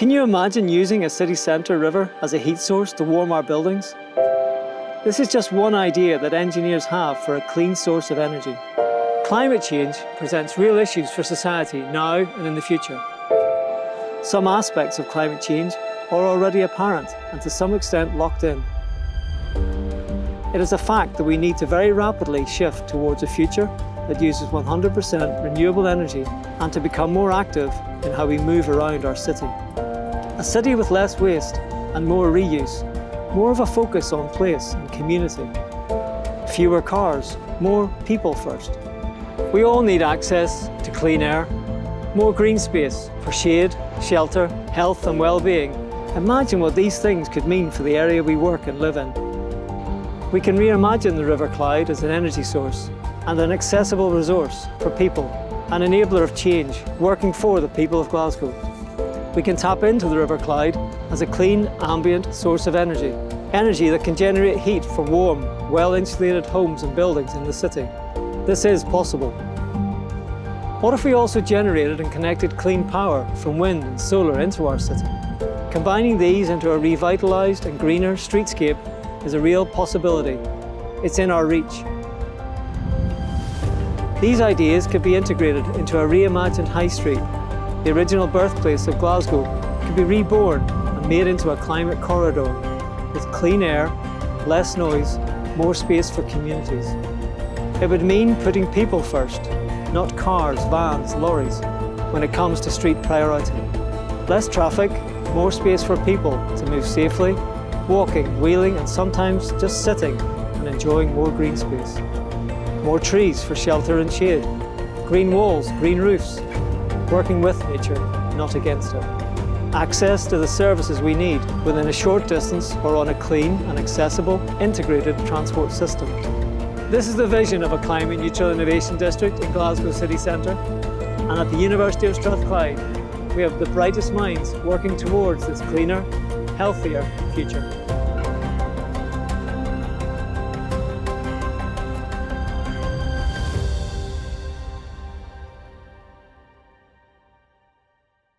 Can you imagine using a city centre river as a heat source to warm our buildings? This is just one idea that engineers have for a clean source of energy. Climate change presents real issues for society now and in the future. Some aspects of climate change are already apparent and to some extent locked in. It is a fact that we need to very rapidly shift towards a future that uses 100% renewable energy and to become more active in how we move around our city. A city with less waste and more reuse, more of a focus on place and community. Fewer cars, more people first. We all need access to clean air, more green space for shade, shelter, health and well-being. Imagine what these things could mean for the area we work and live in. We can reimagine the River Clyde as an energy source and an accessible resource for people, an enabler of change, working for the people of Glasgow. We can tap into the River Clyde as a clean, ambient source of energy, energy that can generate heat for warm, well-insulated homes and buildings in the city. This is possible. What if we also generated and connected clean power from wind and solar into our city? Combining these into a revitalised and greener streetscape is a real possibility. It's in our reach. These ideas could be integrated into a reimagined high street. The original birthplace of Glasgow could be reborn and made into a climate corridor with clean air, less noise, more space for communities. It would mean putting people first, not cars, vans, lorries, when it comes to street priority. Less traffic, more space for people to move safely, walking, wheeling and sometimes just sitting and enjoying more green space. More trees for shelter and shade. Green walls, green roofs. Working with nature, not against it. Access to the services we need within a short distance or on a clean and accessible integrated transport system. This is the vision of a climate neutral innovation district in Glasgow city centre and at the University of Strathclyde we have the brightest minds working towards this cleaner, healthier future.